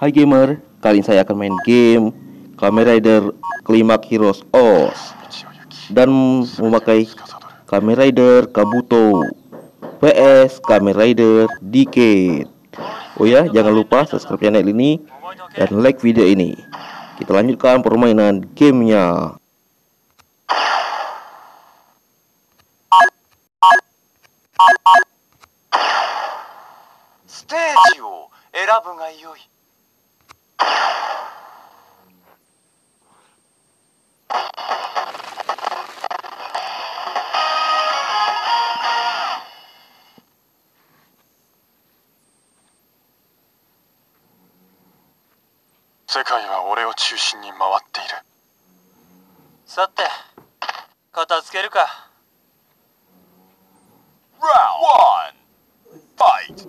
Hai gamer, kali ini saya akan main game Kamen Rider Climax Heroes OS dan memakai Kamen Rider Kabuto PS Kamen Rider Decade. Oh ya, jangan lupa subscribe channel ini dan like video ini. Kita lanjutkan permainan gamenya. Stage を選ぶがよい。中心に回っている。さて片付けるか。Round Fight.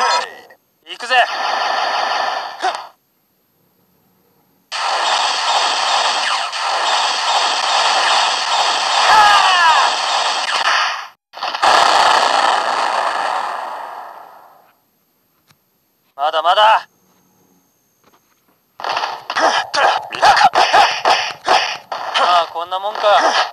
行くぜまだまだああこんなもんか。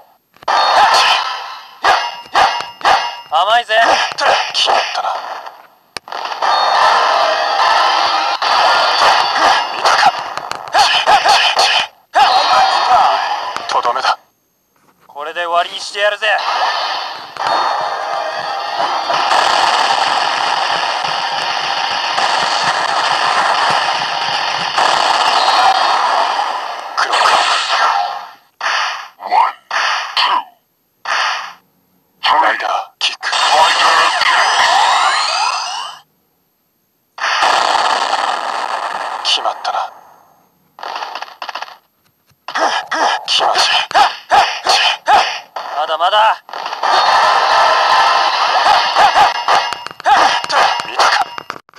しまったな気持ちまだまだ見たか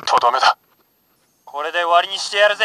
とどめだこれで終わりにしてやるぜ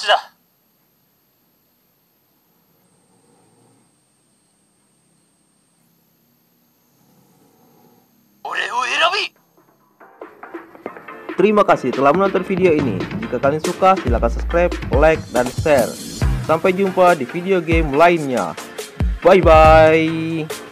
ちだ俺を選び Terima kasih telah menonton video ini. Jika kalian suka, silakan subscribe, like, dan share. Sampai jumpa di video game lainnya. Bye bye.